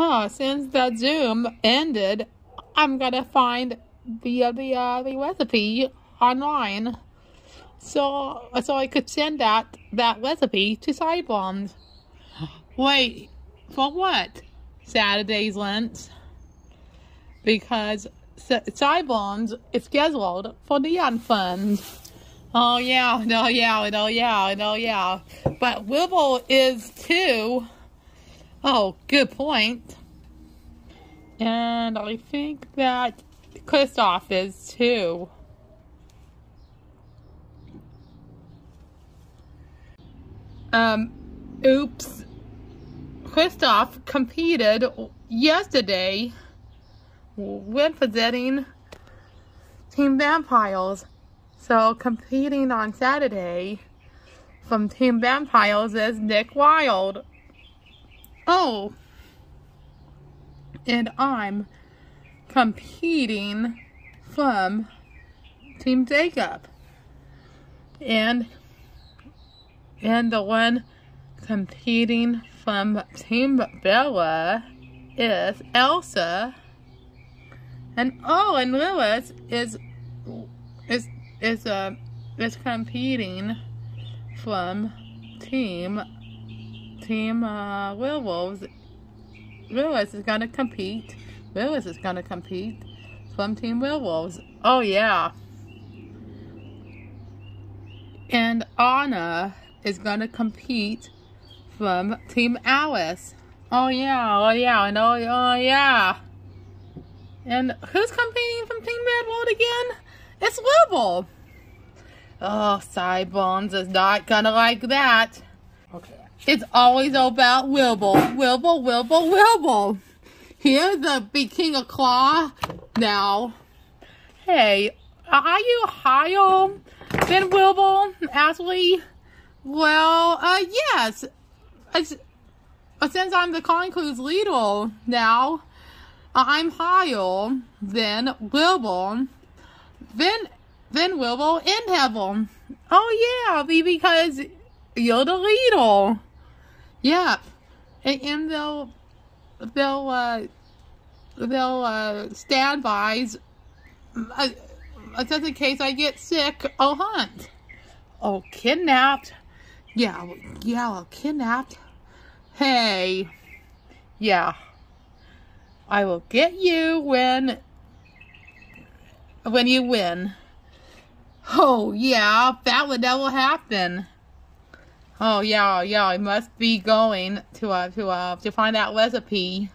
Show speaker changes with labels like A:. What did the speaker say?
A: huh, since the Zoom ended, I'm gonna find the the uh, the recipe online, so so I could send that that recipe to Sidebombs. Wait, for what? Saturday's lunch. Because Sidebombs is scheduled for Neon Funds. Oh yeah, no yeah, no yeah, no yeah. But Wibble is too. Oh, good point. And I think that Kristoff is too. Um, oops. Kristoff competed yesterday representing Team Vampires. So competing on Saturday from Team Vampires is Nick Wilde. Oh, and I'm competing from Team Jacob. And and the one competing from Team Bella is Elsa. And oh, and Lewis is is is uh is competing from Team Team uh, Werewolves. Lewis is gonna compete. Lewis is gonna compete from Team Werewolves. Oh yeah. And Anna is gonna compete from Team Alice. Oh yeah, oh yeah, and oh, oh yeah. And who's competing from Team World again? It's Wibble. Oh, Sidebombs is not gonna like that. Okay. It's always about Wilbur. Wilbur, Wilbur, Wibble. Here's the big king of claw. Now, hey, are you higher than Wibble, Ashley? Well, uh, yes. It's, since I'm the Conclude's leader now, I'm higher than Wilbur, then, then Wilbur in heaven. Oh yeah, be because you're the leader. Yeah, and, and they'll, they'll, uh, they'll, uh, stand by, uh, just in case I get sick or hunt. Oh, kidnapped. Yeah, yeah, well, kidnapped. Hey, yeah. I will get you when, when you win. Oh, yeah, that would never happen. Oh, yeah, yeah, I must be going to, uh, to, uh, to find that recipe.